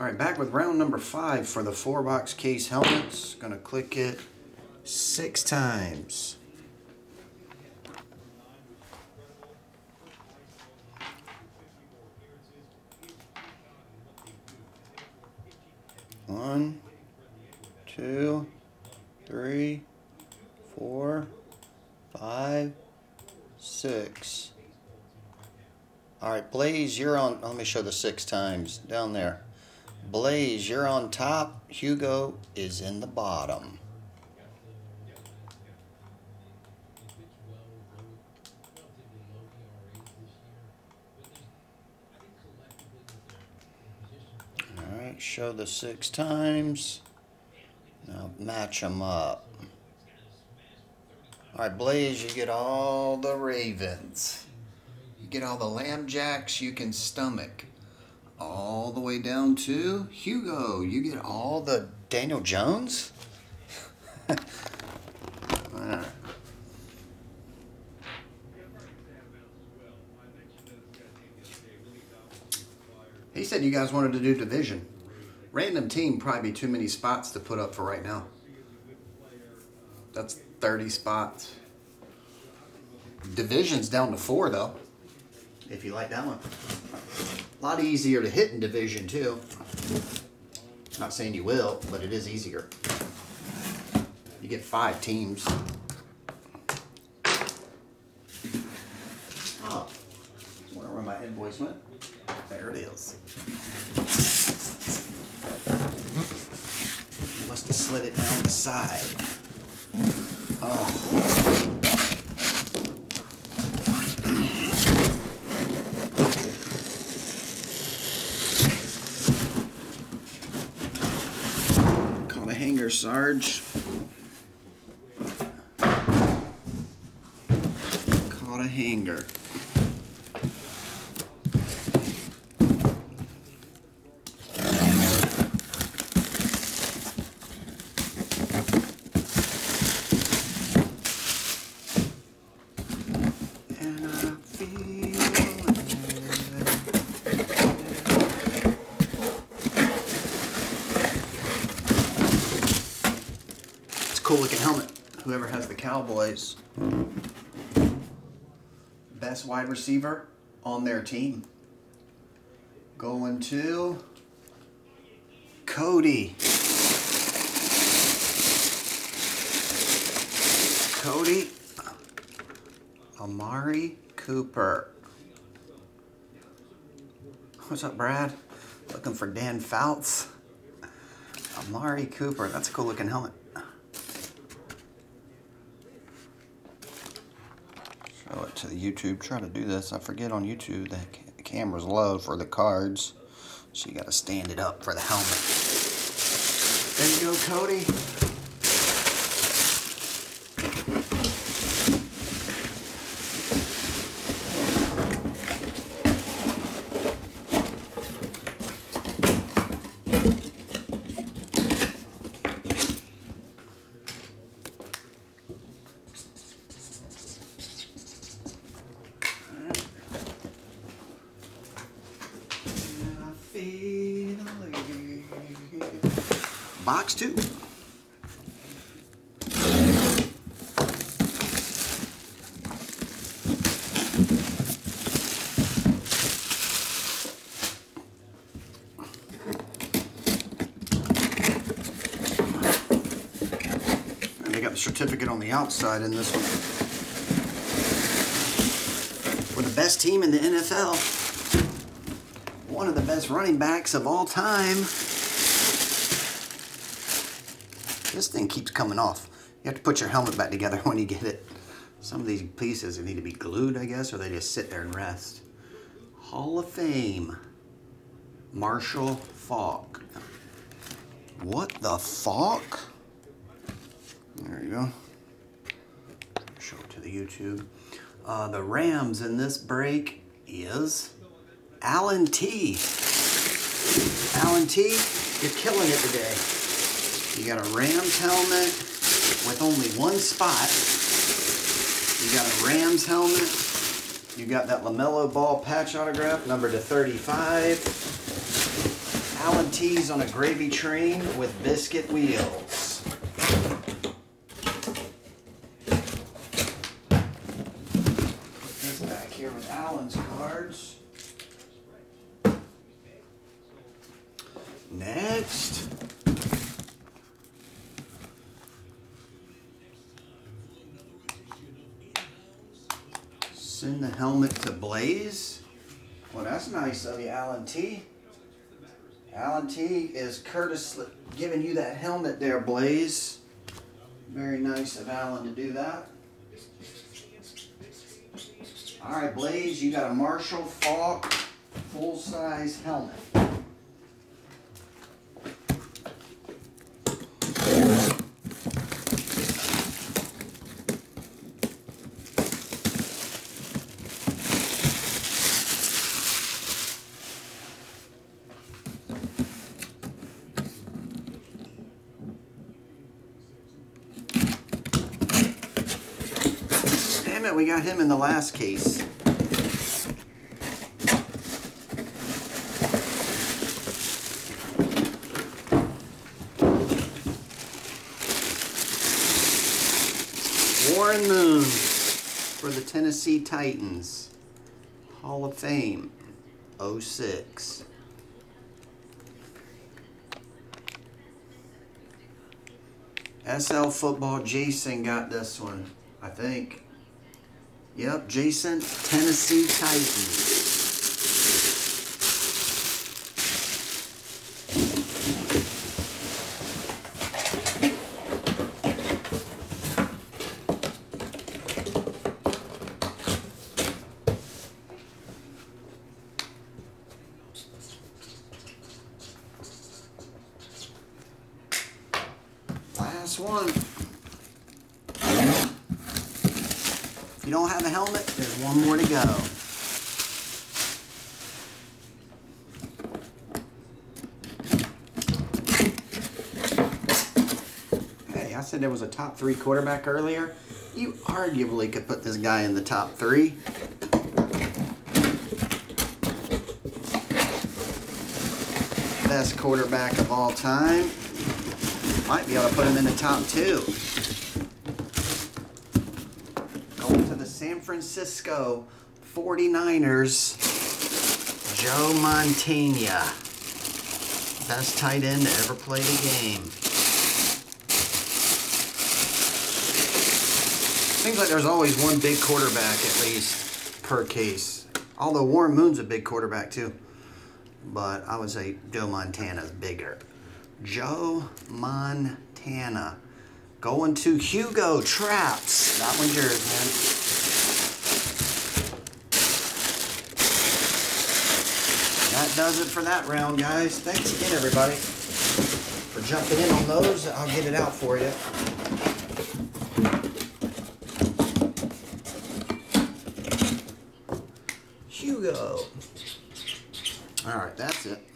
All right, back with round number five for the four box case helmets. Gonna click it six times. One, two, three, four, five, six. All right, Blaze, you're on. Let me show the six times down there. Blaze, you're on top. Hugo is in the bottom. All right, show the six times. Now match them up. All right, Blaze, you get all the Ravens. You get all the Lamb Jacks you can stomach. All the way down to Hugo. You get all the Daniel Jones? He said you guys wanted to do division. Random team probably be too many spots to put up for right now. That's 30 spots. Division's down to four though. If you like that one. A lot easier to hit in division too. Not saying you will, but it is easier. You get five teams. Oh, I wonder where my invoice went. There it is. Must have slid it down the side. Oh. Hanger, Sarge. Caught a hanger. And I feel it. It's a cool looking helmet. Whoever has the Cowboys. Best wide receiver on their team. Going to Cody. Cody Amari Cooper. What's up, Brad? Looking for Dan Fouts. Amari Cooper. That's a cool looking helmet. Oh, Show it to the YouTube. Try to do this. I forget on YouTube the camera's low for the cards. So you gotta stand it up for the helmet. There you go, Cody. I feel it. Box two. And they got the certificate on the outside in this one. We're the best team in the NFL one of the best running backs of all time. This thing keeps coming off. You have to put your helmet back together when you get it. Some of these pieces need to be glued, I guess, or they just sit there and rest. Hall of Fame. Marshall Faulk. What the fuck? There you go. Show it to the YouTube. Uh, the Rams in this break is Alan T. Alan T, you're killing it today. You got a Rams helmet with only one spot. You got a Rams helmet. You got that LaMelo Ball patch autograph, number to 35. Allen T's on a gravy train with biscuit wheels. Put this back here with Allen's cards. Send the helmet to Blaze. Well, that's nice of you, Alan T. Alan T is courteously giving you that helmet there, Blaze. Very nice of Alan to do that. All right, Blaze, you got a Marshall Faulk full-size helmet. Damn it, we got him in the last case. Warren Moon for the Tennessee Titans. Hall of Fame 06. SL Football Jason got this one, I think. Yep, Jason, Tennessee Titans. Last one. You don't have a helmet, there's one more to go. Hey, I said there was a top three quarterback earlier. You arguably could put this guy in the top three. Best quarterback of all time. Might be able to put him in the top two. Going to the San Francisco 49ers, Joe Montana. Best tight end to ever play the game. Seems like there's always one big quarterback at least per case. Although Warren Moon's a big quarterback too. But I would say Joe Montana's bigger. Joe Montana. Going to Hugo Traps. That one's yours, man. Does it for that round, guys. Thanks again, everybody, for jumping in on those. I'll get it out for you. Hugo. All right, that's it.